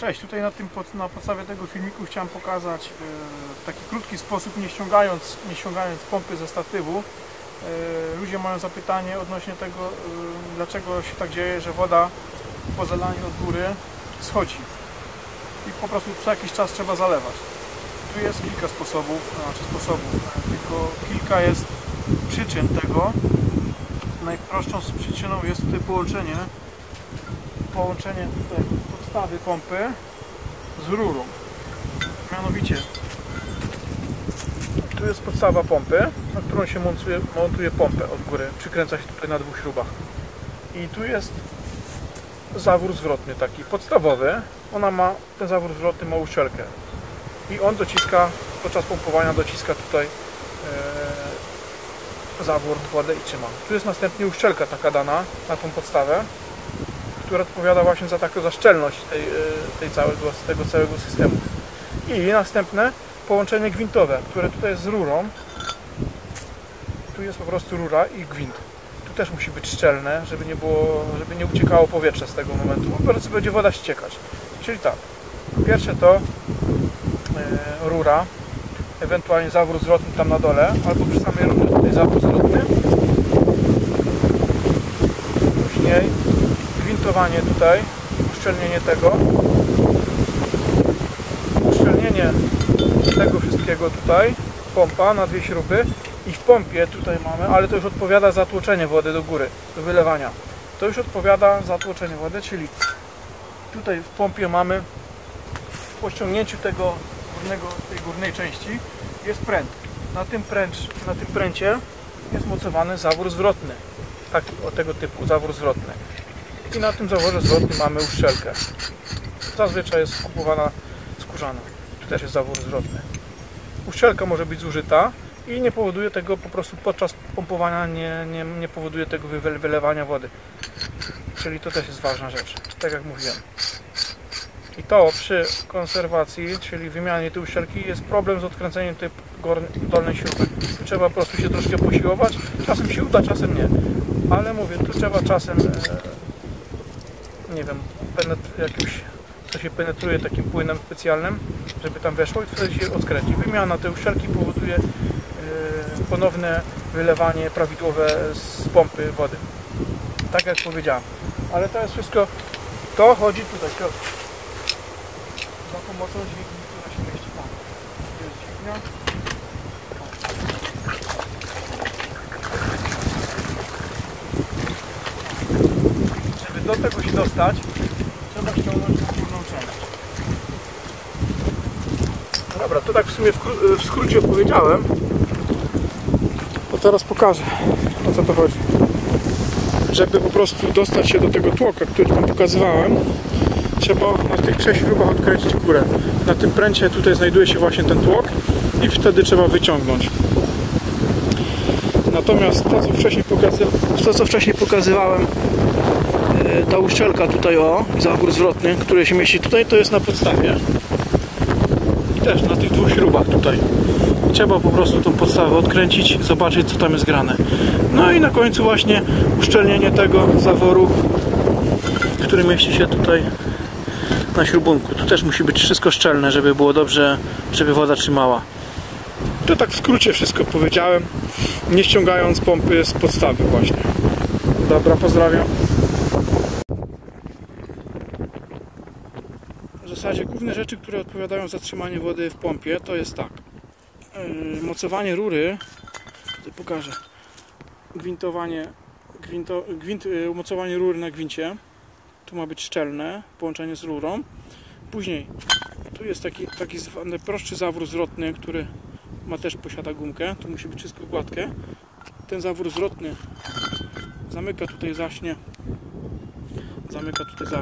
Cześć, tutaj na, tym, na podstawie tego filmiku chciałem pokazać e, w taki krótki sposób, nie ściągając, nie ściągając pompy ze statywu. E, ludzie mają zapytanie odnośnie tego, e, dlaczego się tak dzieje, że woda po zalaniu od góry schodzi i po prostu co jakiś czas trzeba zalewać. Tu jest kilka sposobów, znaczy sposobów, tylko kilka jest przyczyn tego. Najprostszą przyczyną jest tutaj połączenie połączenie tutaj podstawy pompy z rurą. Mianowicie tu jest podstawa pompy, na którą się montuje, montuje pompę od góry. Przykręca się tutaj na dwóch śrubach. I tu jest zawór zwrotny taki podstawowy. Ona ma, ten zawór zwrotny ma uszczelkę. I on dociska, podczas pompowania dociska tutaj e, zawór wodę i trzyma. Tu jest następnie uszczelka taka dana na tą podstawę która odpowiada właśnie za taką za szczelność tej, y, tej całego, tego całego systemu. I następne połączenie gwintowe, które tutaj jest z rurą. Tu jest po prostu rura i gwint. Tu też musi być szczelne, żeby nie było, żeby nie uciekało powietrze z tego momentu, po prostu będzie woda ściekać. Czyli tak, pierwsze to e, rura, ewentualnie zawór zwrotny tam na dole, albo przy samej rurze tutaj zawór zwrotny. Później gwintowanie tutaj, uszczelnienie tego, uszczelnienie tego wszystkiego tutaj, pompa na dwie śruby i w pompie tutaj mamy, ale to już odpowiada za tłoczenie wody do góry, do wylewania. To już odpowiada za tłoczenie wody, czyli tutaj w pompie mamy po ściągnięciu tego górnego, tej górnej części jest pręt. Na tym, pręcz, na tym pręcie jest mocowany zawór zwrotny. Taki o tego typu zawór zwrotny i na tym zaworze zwrotnym mamy uszczelkę. Zazwyczaj jest kupowana skórzana. Tu też jest zawór zwrotny. Uszczelka może być zużyta i nie powoduje tego po prostu podczas pompowania nie, nie, nie powoduje tego wylewania wody. Czyli to też jest ważna rzecz, tak jak mówiłem. I to przy konserwacji, czyli wymianie tej uszczelki jest problem z odkręceniem tej dolnej śruby. Tu trzeba po prostu się troszkę posiłować. Czasem się uda, czasem nie. Ale mówię, tu trzeba czasem e, nie wiem, jakimś, co się penetruje takim płynem specjalnym, żeby tam weszło i wtedy się odkręci. Wymiana tej uszczelki powoduje e, ponowne wylewanie prawidłowe z pompy wody. Tak jak powiedziałem. Ale to jest wszystko, to chodzi tutaj, to, za pomocą dźwigni, która się mieści tam. Jest dźwignia. Żeby do tego się dostać, trzeba ściągnąć górną część. Dobra, to tak w sumie w, kró- w skrócie opowiedziałem. To teraz pokażę, o co to chodzi. Żeby po prostu dostać się do tego tłoka, który Wam pokazywałem, trzeba na tych trzech śrubach odkręcić górę. Na tym pręcie tutaj znajduje się właśnie ten tłok i wtedy trzeba wyciągnąć. Natomiast to, co wcześniej, pokazy... to, co wcześniej pokazywałem, e, ta uszczelka tutaj o, zawór zwrotny, który się mieści tutaj, to jest na podstawie. I też na tych dwóch śrubach tutaj. Trzeba po prostu tą podstawę odkręcić, zobaczyć co tam jest grane. No i na końcu właśnie uszczelnienie tego zaworu, który mieści się tutaj na śrubunku. Tu też musi być wszystko szczelne, żeby było dobrze, żeby woda trzymała. To tak w skrócie wszystko powiedziałem, nie ściągając pompy z podstawy właśnie. Dobra, pozdrawiam. Zasadzie główne rzeczy, które odpowiadają za trzymanie wody w pompie, to jest tak. Yy, mocowanie rury, tutaj pokażę. Gwintowanie, gwinto, gwint, yy, umocowanie rury na gwincie. Tu ma być szczelne, połączenie z rurą. Później tu jest taki, taki zwany prostszy zawór zwrotny, który ma też posiada gumkę. Tu musi być wszystko gładkie. Ten zawór zwrotny zamyka tutaj zaśnie. Zamyka tutaj za